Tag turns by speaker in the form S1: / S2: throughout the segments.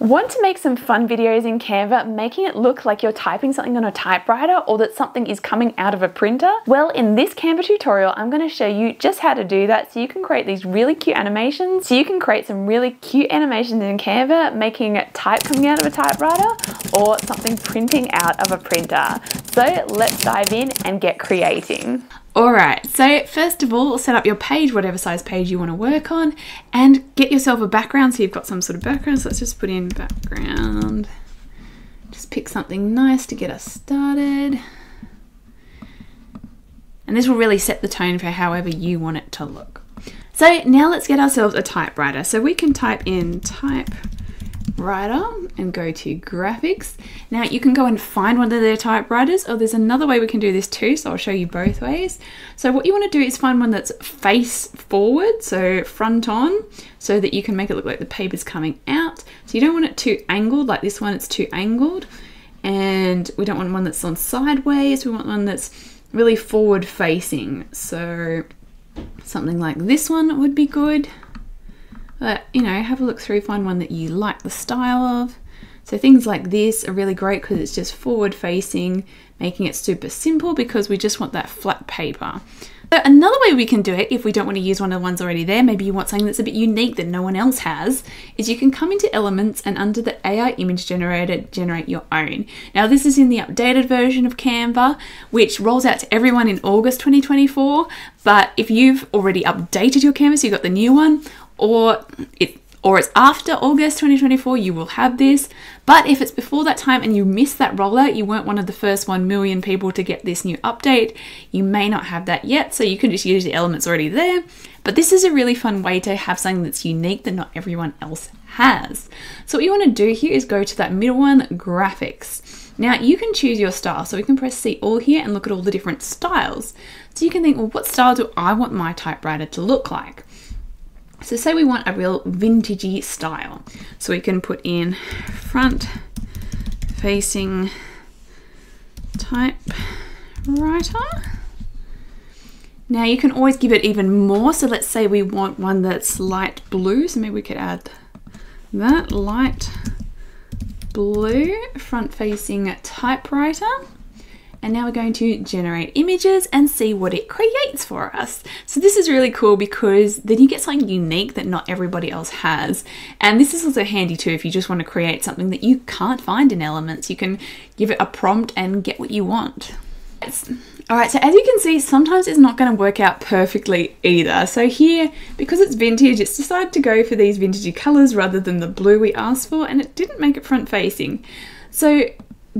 S1: Want to make some fun videos in Canva, making it look like you're typing something on a typewriter or that something is coming out of a printer? Well, in this Canva tutorial, I'm going to show you just how to do that so you can create these really cute animations. So you can create some really cute animations in Canva, making type coming out of a typewriter or something printing out of a printer. So let's dive in and get creating.
S2: Alright, so first of all, set up your page, whatever size page you want to work on, and get yourself a background so you've got some sort of background. So let's just put in background. Just pick something nice to get us started. And this will really set the tone for however you want it to look. So now let's get ourselves a typewriter. So we can type in type typewriter and go to graphics. Now you can go and find one of their typewriters or there's another way we can do this too so I'll show you both ways. So what you want to do is find one that's face forward so front on so that you can make it look like the paper's coming out. So you don't want it too angled like this one it's too angled and we don't want one that's on sideways we want one that's really forward facing so something like this one would be good but, you know, have a look through, find one that you like the style of. So things like this are really great because it's just forward facing, making it super simple because we just want that flat paper. So another way we can do it if we don't want to use one of the ones already there, maybe you want something that's a bit unique that no one else has, is you can come into Elements and under the AI image generator, generate your own. Now this is in the updated version of Canva, which rolls out to everyone in August 2024, but if you've already updated your Canvas, you've got the new one, or it or it's after August 2024, you will have this. But if it's before that time and you missed that rollout, you weren't one of the first 1 million people to get this new update, you may not have that yet. So you can just use the elements already there. But this is a really fun way to have something that's unique that not everyone else has. So what you want to do here is go to that middle one, graphics. Now you can choose your style. So we can press see all here and look at all the different styles. So you can think, well, what style do I want my typewriter to look like? So say we want a real vintagey style. So we can put in front facing typewriter. Now you can always give it even more. So let's say we want one that's light blue. So maybe we could add that light blue front facing typewriter. And now we're going to generate images and see what it creates for us. So this is really cool because then you get something unique that not everybody else has. And this is also handy too if you just want to create something that you can't find in Elements. You can give it a prompt and get what you want. All right, so as you can see, sometimes it's not going to work out perfectly either. So here, because it's vintage, it's decided to go for these vintagey colors rather than the blue we asked for, and it didn't make it front facing. So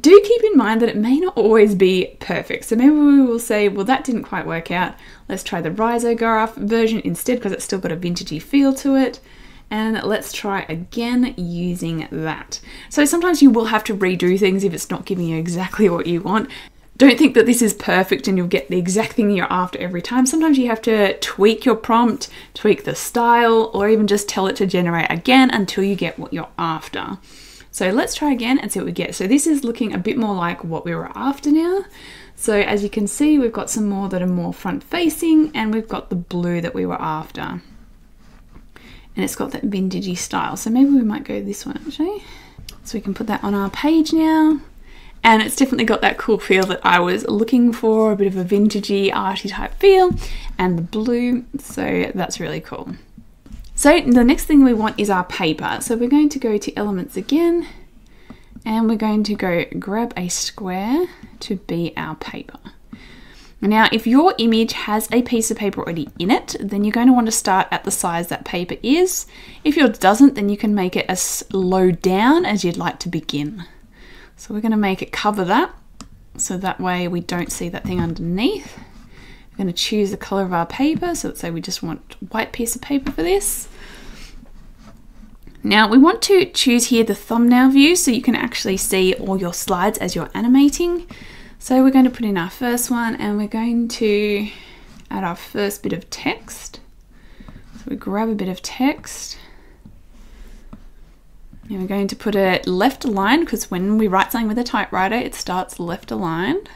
S2: do keep in mind that it may not always be perfect. So maybe we will say, well, that didn't quite work out. Let's try the risograph version instead because it's still got a vintagey feel to it. And let's try again using that. So sometimes you will have to redo things if it's not giving you exactly what you want. Don't think that this is perfect and you'll get the exact thing you're after every time. Sometimes you have to tweak your prompt, tweak the style, or even just tell it to generate again until you get what you're after. So let's try again and see what we get. So this is looking a bit more like what we were after now. So as you can see, we've got some more that are more front facing and we've got the blue that we were after. And it's got that vintagey style. So maybe we might go this one actually. So we can put that on our page now. And it's definitely got that cool feel that I was looking for, a bit of a vintagey, arty type feel, and the blue. So that's really cool. So the next thing we want is our paper. So we're going to go to elements again and we're going to go grab a square to be our paper. Now, if your image has a piece of paper already in it, then you're going to want to start at the size that paper is. If yours doesn't, then you can make it as low down as you'd like to begin. So we're going to make it cover that, so that way we don't see that thing underneath. We're going to choose the color of our paper. So let's say we just want white piece of paper for this. Now we want to choose here the thumbnail view so you can actually see all your slides as you're animating. So we're going to put in our first one and we're going to add our first bit of text. So we grab a bit of text and we're going to put it left aligned because when we write something with a typewriter it starts left aligned.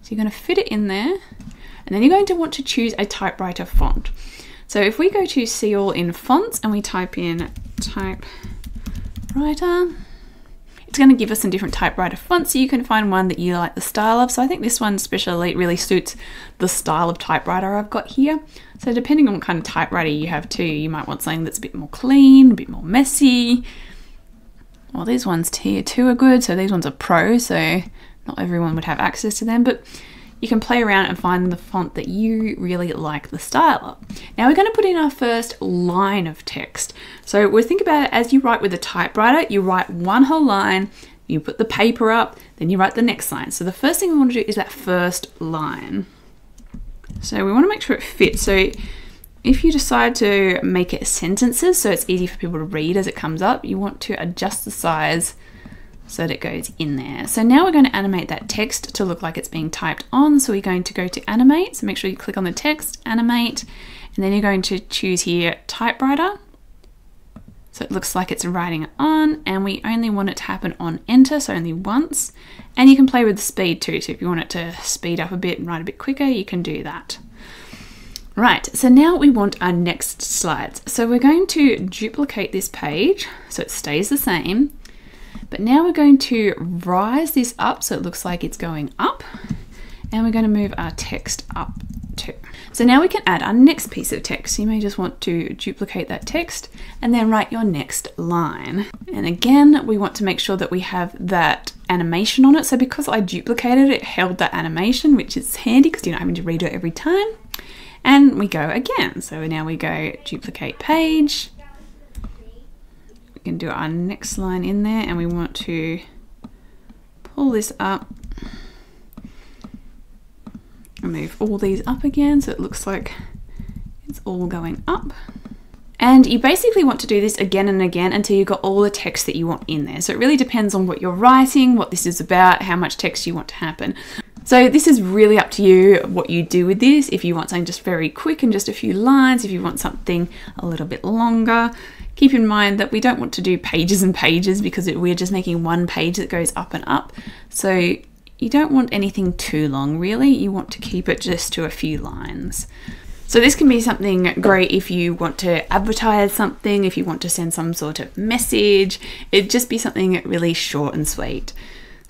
S2: So you're going to fit it in there and then you're going to want to choose a typewriter font. So if we go to see all in fonts and we type in typewriter typewriter. It's going to give us some different typewriter fonts so you can find one that you like the style of. So I think this one Special Elite really suits the style of typewriter I've got here. So depending on what kind of typewriter you have too, you might want something that's a bit more clean, a bit more messy. Well, these ones here too are good. So these ones are pro, so not everyone would have access to them, but you can play around and find the font that you really like the style of. Now we're going to put in our first line of text. So we think about it as you write with a typewriter, you write one whole line, you put the paper up, then you write the next line. So the first thing we want to do is that first line. So we want to make sure it fits. So if you decide to make it sentences so it's easy for people to read as it comes up, you want to adjust the size so that it goes in there. So now we're going to animate that text to look like it's being typed on. So we're going to go to animate. So make sure you click on the text, animate, and then you're going to choose here typewriter. So it looks like it's writing it on and we only want it to happen on enter, so only once. And you can play with the speed too. So if you want it to speed up a bit and write a bit quicker, you can do that. Right, so now we want our next slides. So we're going to duplicate this page so it stays the same. But now we're going to rise this up so it looks like it's going up. And we're going to move our text up too. So now we can add our next piece of text. You may just want to duplicate that text and then write your next line. And again, we want to make sure that we have that animation on it. So because I duplicated it, it held that animation, which is handy because you're not having to redo it every time. And we go again. So now we go duplicate page, we can do our next line in there and we want to pull this up and move all these up again so it looks like it's all going up. And you basically want to do this again and again until you've got all the text that you want in there. So it really depends on what you're writing, what this is about, how much text you want to happen. So this is really up to you what you do with this. If you want something just very quick and just a few lines, if you want something a little bit longer, Keep in mind that we don't want to do pages and pages because we're just making one page that goes up and up. So you don't want anything too long really, you want to keep it just to a few lines. So this can be something great if you want to advertise something, if you want to send some sort of message, it'd just be something really short and sweet.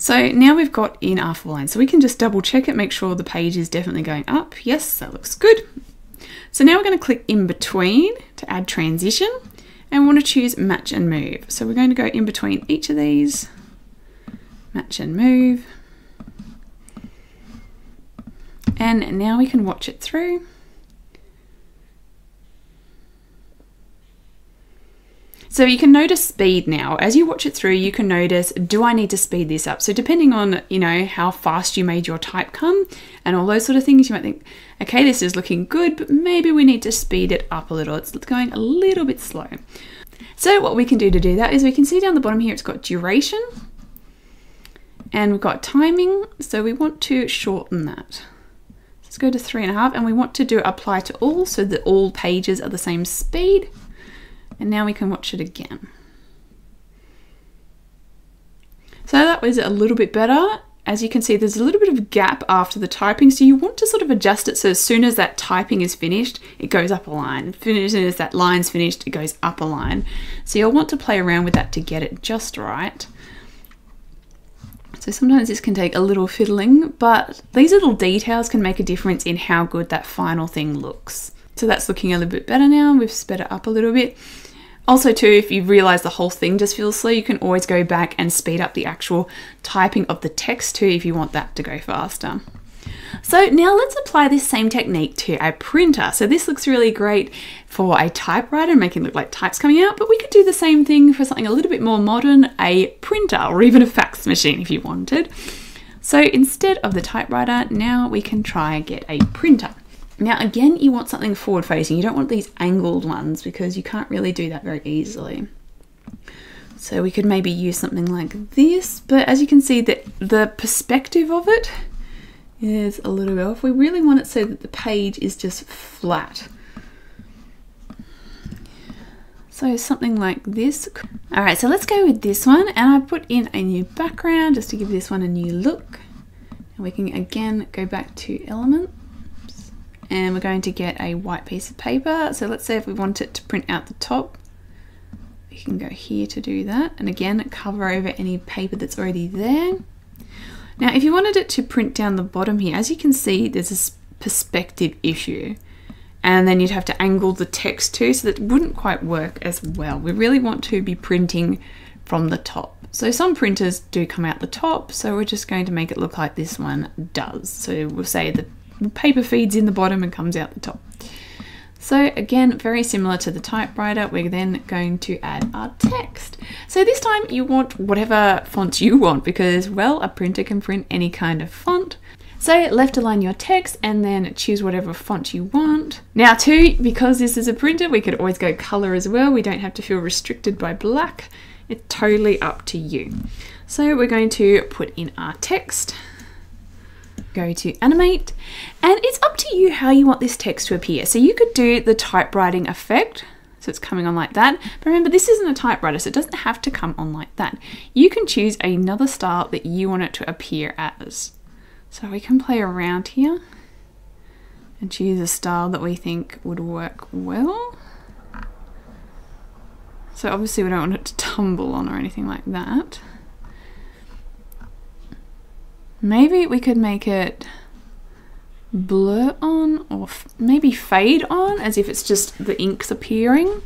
S2: So now we've got in our full line, so we can just double check it, make sure the page is definitely going up. Yes, that looks good. So now we're going to click in between to add transition and we want to choose match and move. So we're going to go in between each of these, match and move. And now we can watch it through. So you can notice speed now. As you watch it through, you can notice, do I need to speed this up? So depending on, you know, how fast you made your type come and all those sort of things, you might think, okay, this is looking good, but maybe we need to speed it up a little. It's going a little bit slow. So what we can do to do that is we can see down the bottom here, it's got duration and we've got timing. So we want to shorten that. Let's go to three and a half and we want to do apply to all so that all pages are the same speed. And now we can watch it again. So that was a little bit better. As you can see, there's a little bit of gap after the typing, so you want to sort of adjust it so as soon as that typing is finished, it goes up a line. As soon as that line's finished, it goes up a line. So you'll want to play around with that to get it just right. So sometimes this can take a little fiddling, but these little details can make a difference in how good that final thing looks. So that's looking a little bit better now. We've sped it up a little bit. Also too, if you realize the whole thing just feels slow, you can always go back and speed up the actual typing of the text too if you want that to go faster. So now let's apply this same technique to a printer. So this looks really great for a typewriter, making it look like types coming out, but we could do the same thing for something a little bit more modern, a printer or even a fax machine if you wanted. So instead of the typewriter, now we can try and get a printer. Now again, you want something forward facing. You don't want these angled ones because you can't really do that very easily. So we could maybe use something like this, but as you can see that the perspective of it is a little bit off. We really want it so that the page is just flat. So something like this. All right, so let's go with this one. And I put in a new background just to give this one a new look. And we can again go back to element and we're going to get a white piece of paper. So let's say if we want it to print out the top, you can go here to do that. And again, cover over any paper that's already there. Now, if you wanted it to print down the bottom here, as you can see, there's this perspective issue. And then you'd have to angle the text too, so that wouldn't quite work as well. We really want to be printing from the top. So some printers do come out the top, so we're just going to make it look like this one does. So we'll say the paper feeds in the bottom and comes out the top. So again, very similar to the typewriter, we're then going to add our text. So this time you want whatever font you want because, well, a printer can print any kind of font. So left align your text and then choose whatever font you want. Now too, because this is a printer, we could always go color as well. We don't have to feel restricted by black. It's totally up to you. So we're going to put in our text, go to animate, and it's up to you how you want this text to appear. So you could do the typewriting effect, so it's coming on like that. But remember, this isn't a typewriter, so it doesn't have to come on like that. You can choose another style that you want it to appear as. So we can play around here and choose a style that we think would work well. So obviously we don't want it to tumble on or anything like that. Maybe we could make it blur on or maybe fade on as if it's just the inks appearing.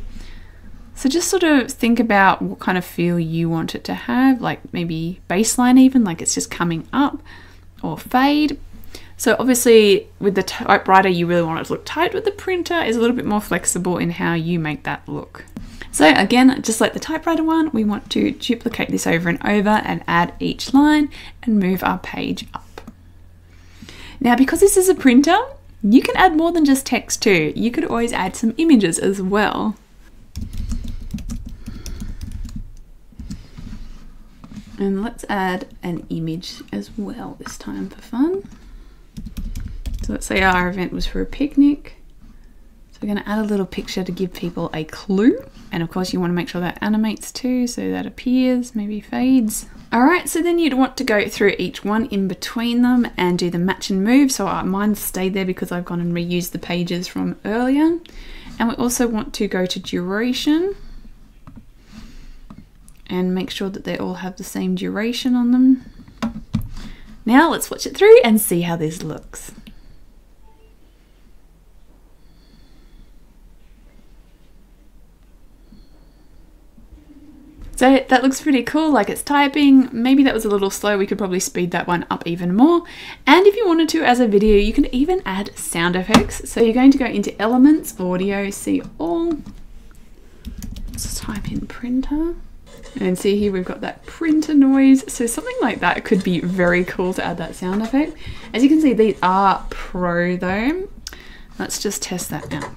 S2: So just sort of think about what kind of feel you want it to have, like maybe baseline even, like it's just coming up, or fade. So obviously with the typewriter you really want it to look tight, but the printer is a little bit more flexible in how you make that look. So again, just like the typewriter one, we want to duplicate this over and over and add each line and move our page up. Now, because this is a printer, you can add more than just text too. You could always add some images as well. And let's add an image as well this time for fun. So let's say our event was for a picnic. So we're going to add a little picture to give people a clue. And of course you want to make sure that animates too, so that appears, maybe fades. All right, so then you'd want to go through each one in between them and do the match and move. So uh, mine stayed there because I've gone and reused the pages from earlier. And we also want to go to duration and make sure that they all have the same duration on them. Now let's watch it through and see how this looks. So that looks pretty cool, like it's typing. Maybe that was a little slow, we could probably speed that one up even more. And if you wanted to as a video, you can even add sound effects. So you're going to go into Elements, Audio, see all. Let's type in printer. And see here we've got that printer noise. So something like that could be very cool to add that sound effect. As you can see, these are pro though. Let's just test that out.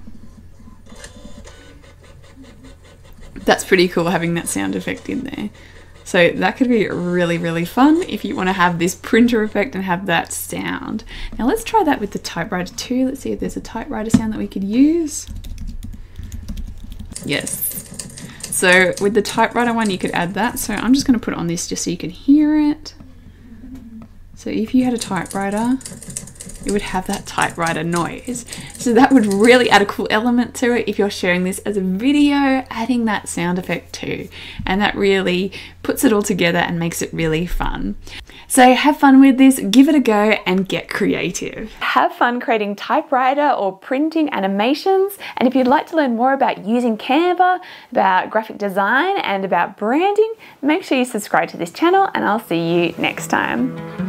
S2: That's pretty cool having that sound effect in there. So that could be really, really fun if you want to have this printer effect and have that sound. Now let's try that with the typewriter too. Let's see if there's a typewriter sound that we could use. Yes. So with the typewriter one, you could add that. So I'm just going to put on this just so you can hear it. So if you had a typewriter, it would have that typewriter noise. So that would really add a cool element to it if you're sharing this as a video, adding that sound effect too. And that really puts it all together and makes it really fun. So have fun with this, give it a go and get creative.
S1: Have fun creating typewriter or printing animations. And if you'd like to learn more about using Canva, about graphic design and about branding, make sure you subscribe to this channel and I'll see you next time.